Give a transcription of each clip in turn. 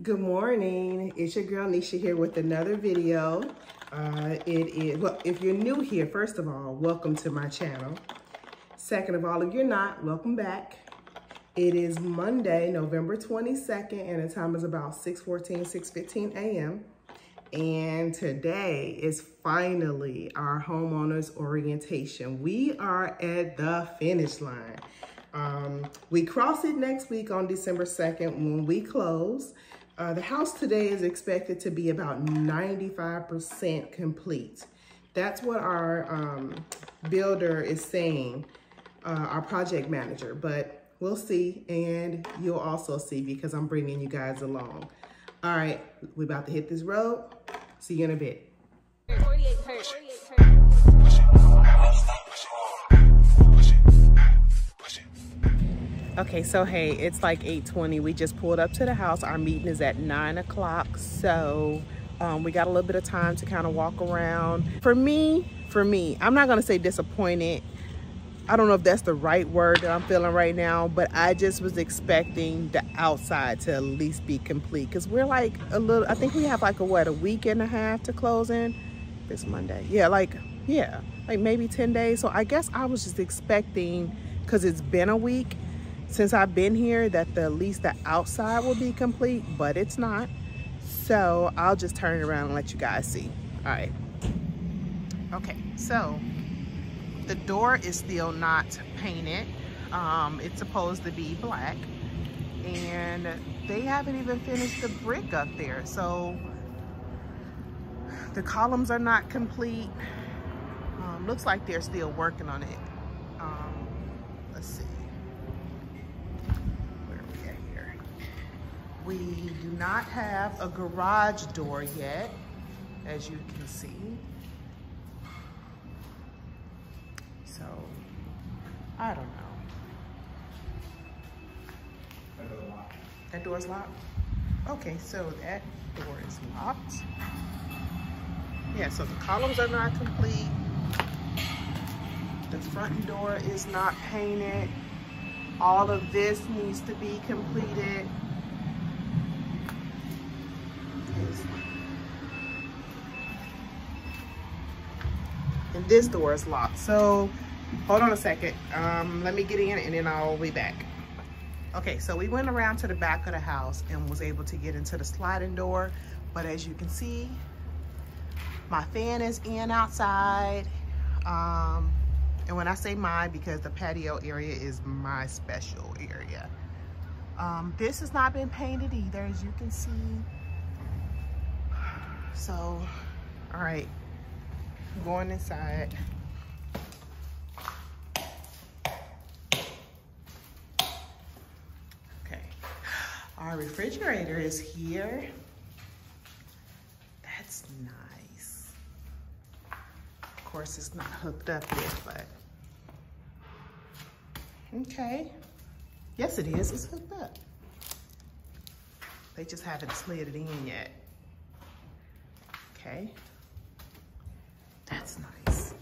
Good morning. It's your girl Nesha here with another video. Uh, it is, well, if you're new here, first of all, welcome to my channel. Second of all, if you're not, welcome back. It is Monday, November 22nd, and the time is about 6.14, 6.15 a.m. And today is finally our homeowners orientation. We are at the finish line. Um, we cross it next week on December 2nd when we close. Uh, the house today is expected to be about 95% complete. That's what our um, builder is saying, uh, our project manager, but we'll see and you'll also see because I'm bringing you guys along. All right, we're about to hit this road. See you in a bit. 48 Okay, so hey, it's like 8.20. We just pulled up to the house. Our meeting is at 9 o'clock. So um, we got a little bit of time to kind of walk around. For me, for me, I'm not going to say disappointed. I don't know if that's the right word that I'm feeling right now, but I just was expecting the outside to at least be complete. Because we're like a little, I think we have like a, what, a week and a half to close in this Monday. Yeah, like, yeah, like maybe 10 days. So I guess I was just expecting, because it's been a week, since I've been here that the least the outside will be complete, but it's not. So I'll just turn it around and let you guys see. All right. Okay, so the door is still not painted. Um, it's supposed to be black and they haven't even finished the brick up there. So the columns are not complete. Um, looks like they're still working on it. Um, let's see. We do not have a garage door yet, as you can see. So, I don't know. That door is locked? Okay, so that door is locked. Yeah, so the columns are not complete. The front door is not painted. All of this needs to be completed. And this door is locked. So hold on a second. Um, let me get in and then I'll be back. Okay, so we went around to the back of the house and was able to get into the sliding door. But as you can see, my fan is in outside. Um, and when I say my, because the patio area is my special area. Um, this has not been painted either, as you can see. So, all right, going inside. Okay, our refrigerator is here. That's nice. Of course, it's not hooked up yet, but okay. Yes, it is. It's hooked up. They just haven't slid it in yet. Okay. That's nice.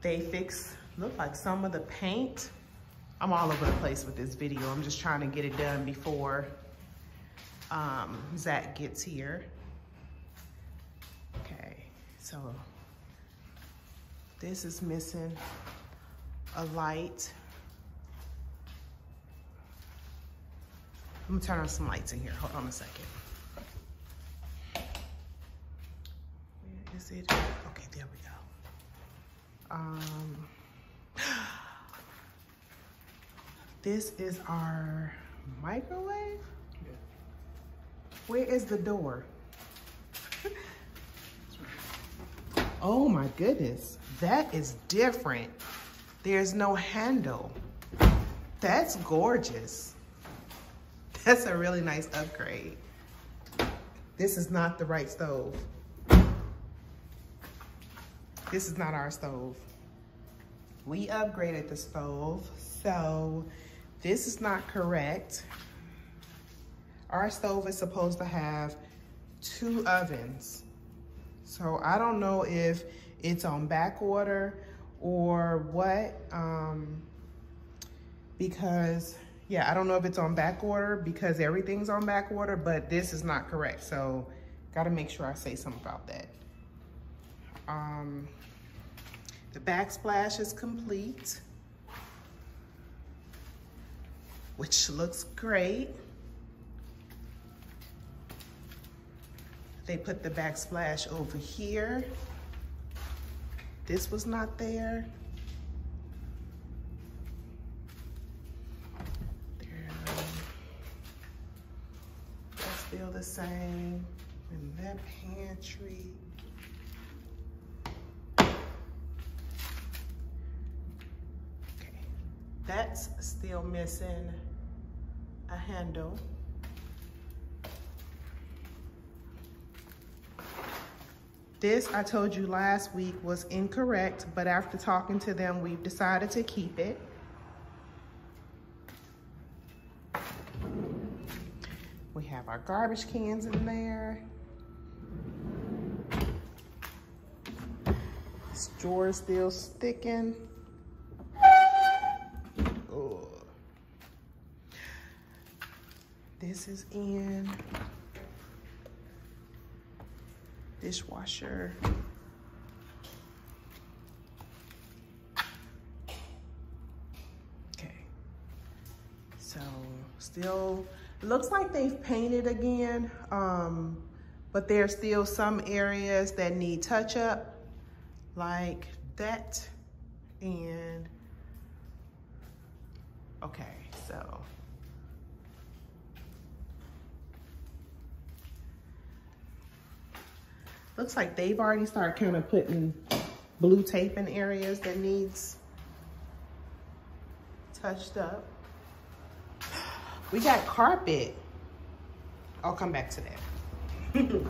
They fix, look like some of the paint. I'm all over the place with this video. I'm just trying to get it done before um, Zach gets here. Okay, so this is missing a light. I'm gonna turn on some lights in here. Hold on a second. Is it? Okay, there we go. Um, this is our microwave. Where is the door? oh my goodness, that is different. There's no handle. That's gorgeous. That's a really nice upgrade. This is not the right stove. This is not our stove. We upgraded the stove, so this is not correct. Our stove is supposed to have two ovens. So I don't know if it's on back order or what, um, because yeah, I don't know if it's on back order because everything's on back order, but this is not correct. So gotta make sure I say something about that. Um, the backsplash is complete, which looks great. They put the backsplash over here. This was not there. That's uh, still the same. And that pantry. That's still missing a handle. This, I told you last week, was incorrect, but after talking to them, we've decided to keep it. We have our garbage cans in there. This drawer is still sticking. Oh. This is in dishwasher. Okay. So still, looks like they've painted again, um, but there's still some areas that need touch up like that. And okay, so Looks like they've already started kind of putting blue tape in areas that needs touched up. We got carpet. I'll come back to that.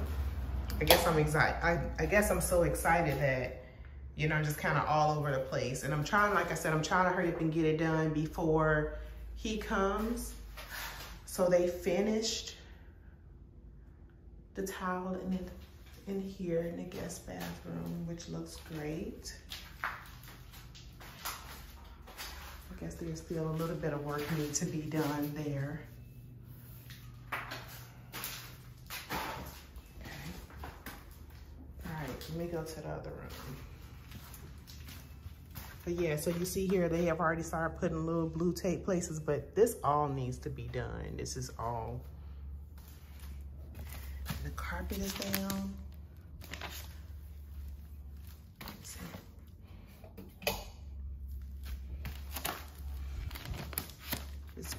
I guess I'm excited. I, I guess I'm so excited that, you know, I'm just kind of all over the place. And I'm trying, like I said, I'm trying to hurry up and get it done before he comes. So they finished the tile and it in here in the guest bathroom, which looks great. I guess there's still a little bit of work need to be done there. All right, let me go to the other room. But yeah, so you see here, they have already started putting little blue tape places, but this all needs to be done. This is all. The carpet is down.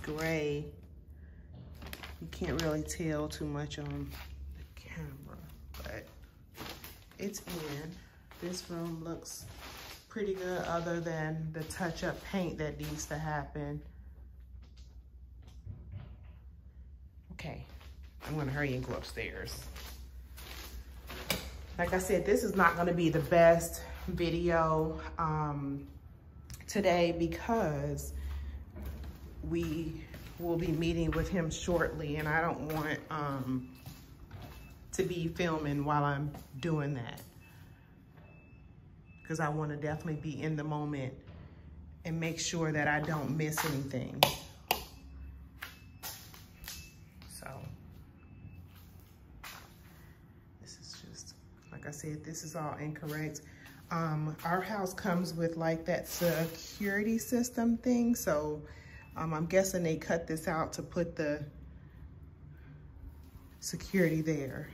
Gray. You can't really tell too much on the camera, but it's in. This room looks pretty good other than the touch-up paint that needs to happen. Okay, I'm gonna hurry and go upstairs. Like I said, this is not gonna be the best video um, today because we will be meeting with him shortly and I don't want um, to be filming while I'm doing that. Because I want to definitely be in the moment and make sure that I don't miss anything. So, this is just, like I said, this is all incorrect. Um, our house comes with like that security system thing. So um, I'm guessing they cut this out to put the security there.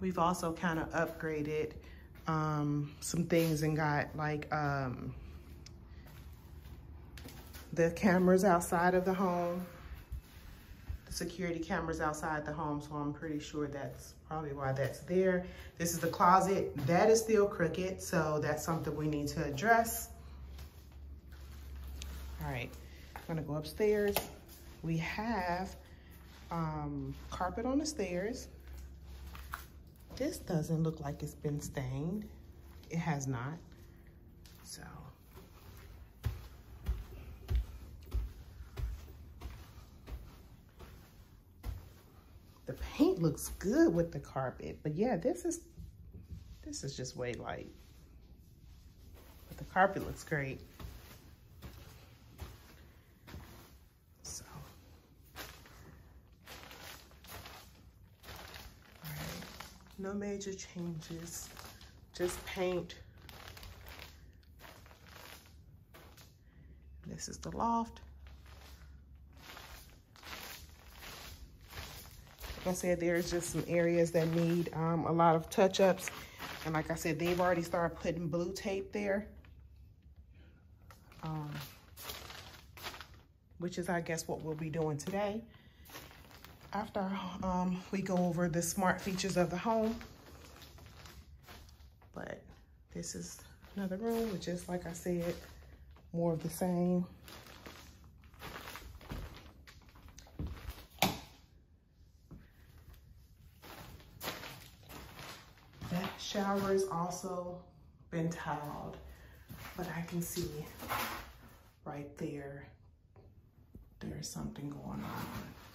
We've also kind of upgraded um, some things and got like um, the cameras outside of the home, the security cameras outside the home. So I'm pretty sure that's probably why that's there. This is the closet. That is still crooked. So that's something we need to address. All right, I'm gonna go upstairs. We have um, carpet on the stairs. This doesn't look like it's been stained. It has not, so. The paint looks good with the carpet, but yeah, this is, this is just way light. But the carpet looks great. No major changes, just paint. This is the loft. Like I said, there's just some areas that need um, a lot of touch-ups. And like I said, they've already started putting blue tape there. Um, which is, I guess, what we'll be doing today. After um, we go over the smart features of the home. But this is another room, which is, like I said, more of the same. That shower is also been tiled, but I can see right there, there's something going on,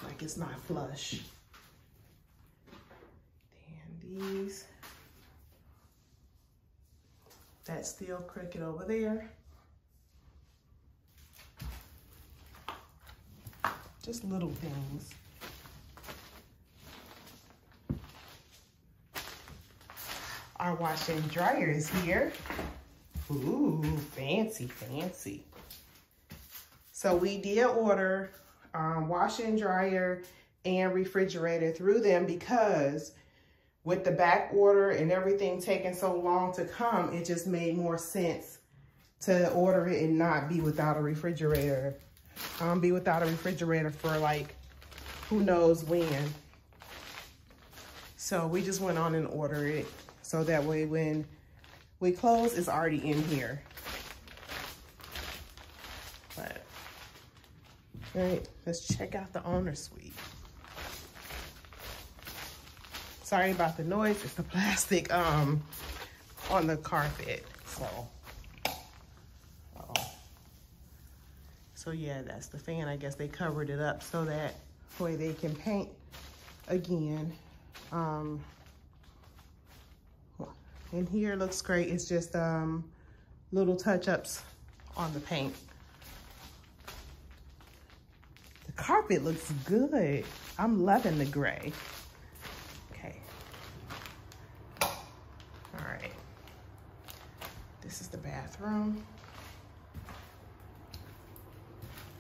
like it's not flush. And these, that's still crooked over there. Just little things. Our washer and dryer is here. Ooh, fancy, fancy. So we did order um, washer and dryer and refrigerator through them because with the back order and everything taking so long to come, it just made more sense to order it and not be without a refrigerator. Um, be without a refrigerator for like, who knows when. So we just went on and ordered it. So that way when we close, it's already in here. All right, let's check out the owner suite. Sorry about the noise, it's the plastic um, on the carpet, so. Uh -oh. So yeah, that's the fan. I guess they covered it up so that way they can paint again. Um, and here looks great. It's just um, little touch-ups on the paint. The carpet looks good. I'm loving the gray. Okay. All right. This is the bathroom.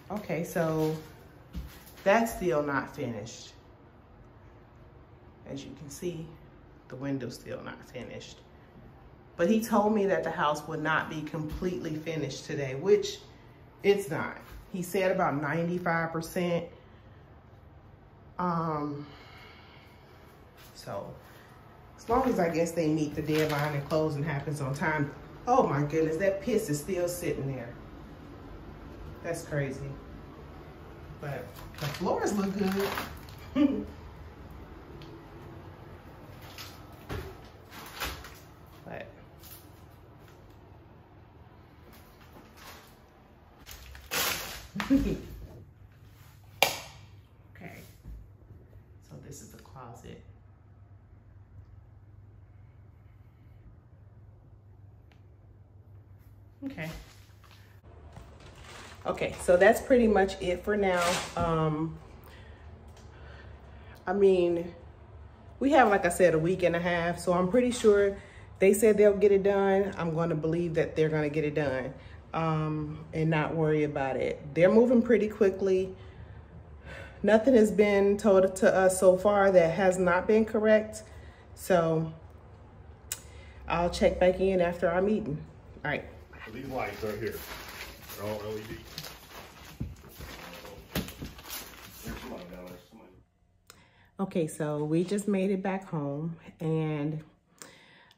Okay, so that's still not finished. As you can see, the window's still not finished. But he told me that the house would not be completely finished today, which it's not. He said about 95%. Um, so as long as I guess they meet the deadline and closing happens on time. Oh my goodness, that piss is still sitting there. That's crazy. But the floors look good. okay. So this is the closet. Okay. Okay, so that's pretty much it for now. Um, I mean, we have, like I said, a week and a half, so I'm pretty sure they said they'll get it done. I'm going to believe that they're going to get it done um, and not worry about it. They're moving pretty quickly. Nothing has been told to us so far that has not been correct. So I'll check back in after our meeting. All right. These lights right here, they're all LED. Okay, so we just made it back home and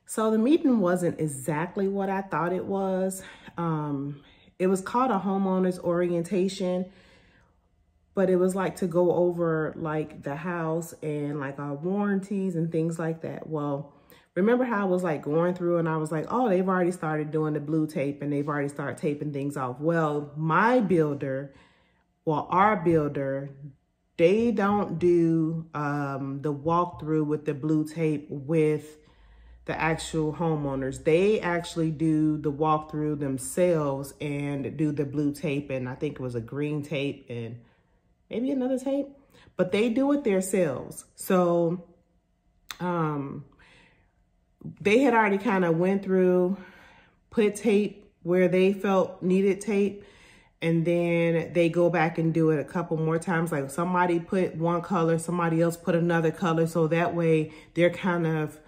so the meeting wasn't exactly what I thought it was. Um, it was called a homeowner's orientation, but it was like to go over like the house and like our warranties and things like that. Well, remember how I was like going through and I was like, oh, they've already started doing the blue tape and they've already started taping things off. Well, my builder, well, our builder, they don't do um, the walkthrough with the blue tape with the actual homeowners. They actually do the walkthrough themselves and do the blue tape and I think it was a green tape and maybe another tape, but they do it themselves. So um, they had already kind of went through, put tape where they felt needed tape, and then they go back and do it a couple more times. Like somebody put one color, somebody else put another color. So that way they're kind of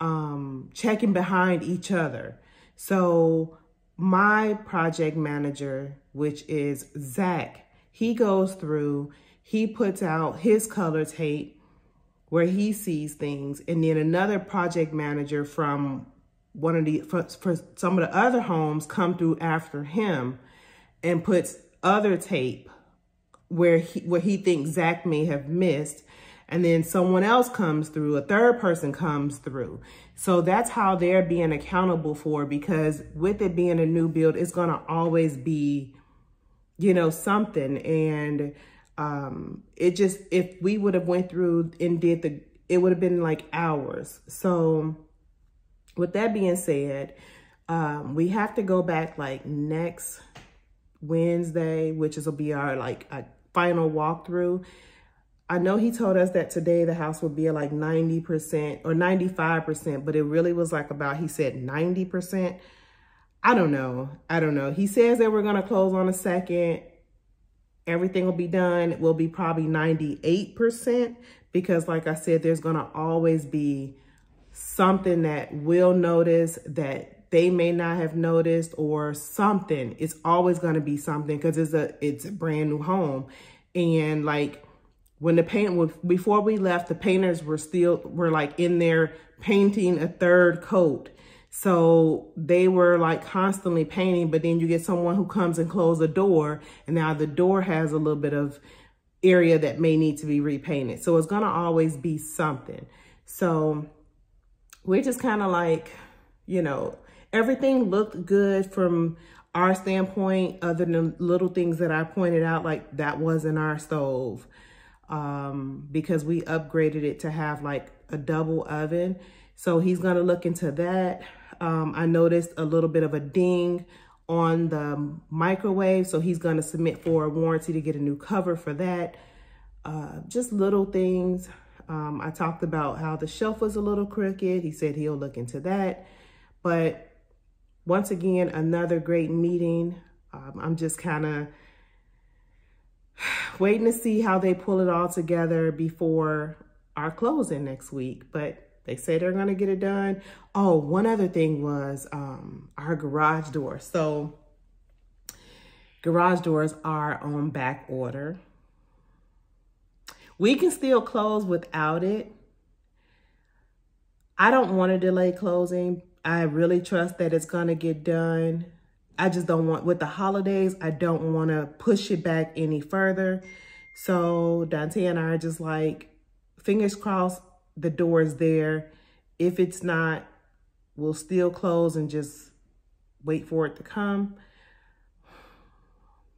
um, checking behind each other. So my project manager, which is Zach, he goes through, he puts out his color tape where he sees things. And then another project manager from one of the, for, for some of the other homes come through after him and puts other tape where he, where he thinks Zach may have missed. And then someone else comes through, a third person comes through. So that's how they're being accountable for because with it being a new build, it's going to always be, you know, something. And um, it just, if we would have went through and did the, it would have been like hours. So with that being said, um, we have to go back like next Wednesday, which is will be our like a final walkthrough. I know he told us that today the house would be at like 90% or 95%, but it really was like about, he said 90%. I don't know. I don't know. He says that we're going to close on a second. Everything will be done. It will be probably 98% because like I said, there's going to always be something that we'll notice that they may not have noticed or something. It's always going to be something because it's a it's a brand new home. And like when the paint before we left, the painters were still were like in there painting a third coat. So they were like constantly painting, but then you get someone who comes and close a door and now the door has a little bit of area that may need to be repainted. So it's going to always be something. So we're just kind of like, you know, everything looked good from our standpoint, other than little things that I pointed out, like that wasn't our stove. Um, because we upgraded it to have like a double oven. So he's gonna look into that. Um, I noticed a little bit of a ding on the microwave. So he's gonna submit for a warranty to get a new cover for that. Uh, just little things. Um, I talked about how the shelf was a little crooked. He said he'll look into that. But once again, another great meeting. Um, I'm just kind of waiting to see how they pull it all together before our closing next week. But they say they're going to get it done. Oh, one other thing was um, our garage door. So garage doors are on back order. We can still close without it. I don't want to delay closing. I really trust that it's going to get done. I just don't want, with the holidays, I don't want to push it back any further. So Dante and I are just like, fingers crossed, the door is there. If it's not, we'll still close and just wait for it to come.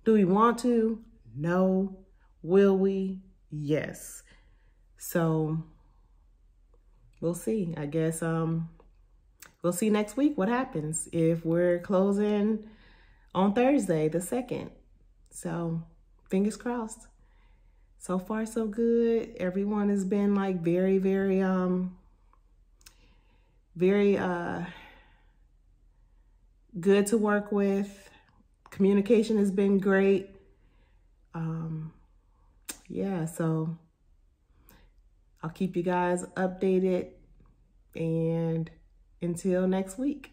Do we want to? No. Will we? yes. So we'll see. I guess um, we'll see next week what happens if we're closing on Thursday, the 2nd. So fingers crossed. So far, so good. Everyone has been like very, very, um, very uh, good to work with. Communication has been great. Um, yeah, so I'll keep you guys updated and until next week.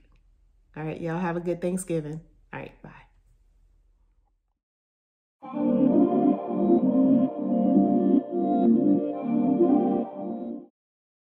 All right, y'all have a good Thanksgiving. All right, bye.